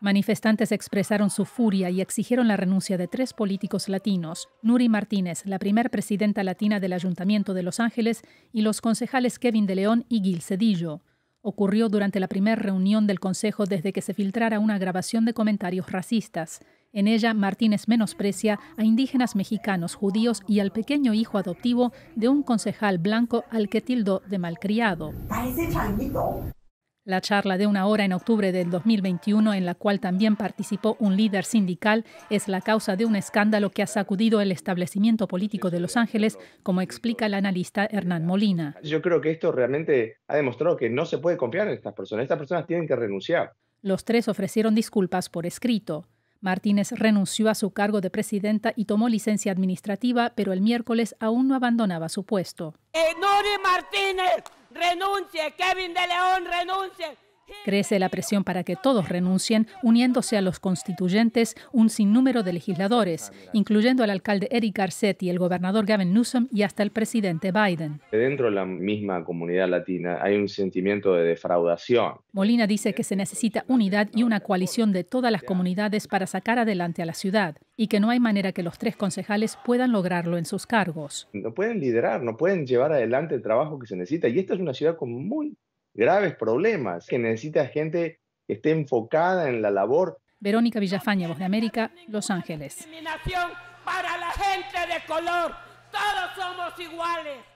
Manifestantes expresaron su furia y exigieron la renuncia de tres políticos latinos, Nuri Martínez, la primer presidenta latina del Ayuntamiento de Los Ángeles, y los concejales Kevin de León y Gil Cedillo. Ocurrió durante la primera reunión del Consejo desde que se filtrara una grabación de comentarios racistas. En ella, Martínez menosprecia a indígenas mexicanos, judíos y al pequeño hijo adoptivo de un concejal blanco al que tildó de malcriado. La charla de una hora en octubre del 2021, en la cual también participó un líder sindical, es la causa de un escándalo que ha sacudido el establecimiento político de Los Ángeles, como explica el analista Hernán Molina. Yo creo que esto realmente ha demostrado que no se puede confiar en estas personas. Estas personas tienen que renunciar. Los tres ofrecieron disculpas por escrito. Martínez renunció a su cargo de presidenta y tomó licencia administrativa, pero el miércoles aún no abandonaba su puesto. Martínez! Renuncie, Kevin de León renuncie. Crece la presión para que todos renuncien, uniéndose a los constituyentes un sinnúmero de legisladores, incluyendo al alcalde Eric Garcetti, el gobernador Gavin Newsom y hasta el presidente Biden. Dentro de la misma comunidad latina hay un sentimiento de defraudación. Molina dice que se necesita unidad y una coalición de todas las comunidades para sacar adelante a la ciudad y que no hay manera que los tres concejales puedan lograrlo en sus cargos. No pueden liderar, no pueden llevar adelante el trabajo que se necesita. Y esta es una ciudad con muy graves problemas, que necesita gente que esté enfocada en la labor. Verónica Villafaña, Voz de América, Los Ángeles. Para la gente de color, todos somos iguales.